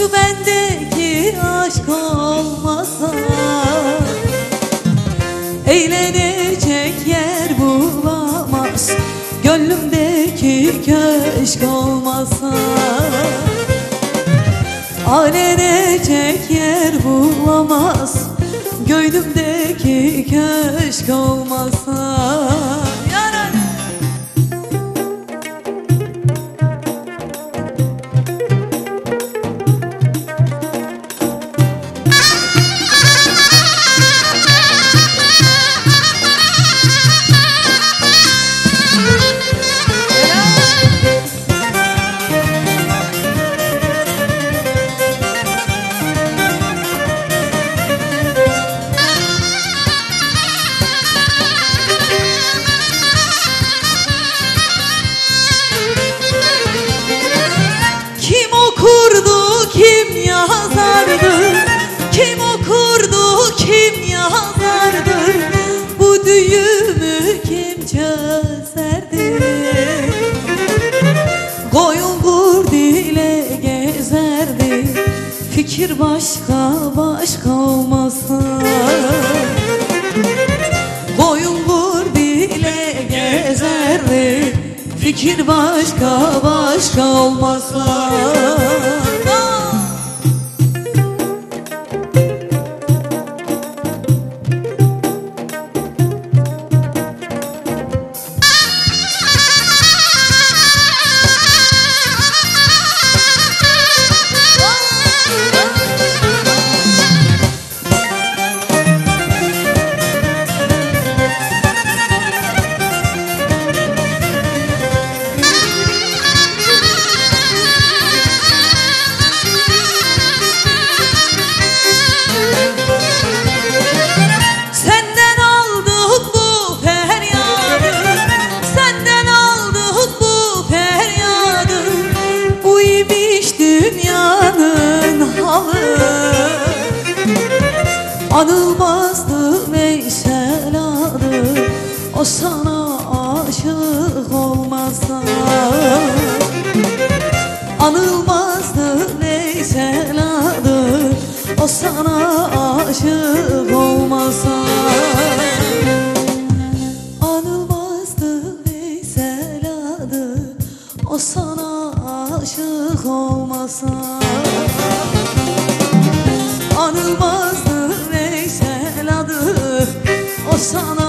Şu bendeki aşk olmasa. Eğlenecek yer bulamaz Gönlümdeki köşk olmasa. Alenecek yer bulamaz Gönlümdeki köşk olmasa kim çözerdi? Koyun kurd ile gezerdi Fikir başka başka olmasa Koyun kurd ile gezerdi Fikir başka başka olmasa Anılmazdı Veysel adı O sana aşık olmasa Anılmazdı Veysel adı O sana aşık olmasa Anılmazdı Veysel adı O sana aşık olmasa sana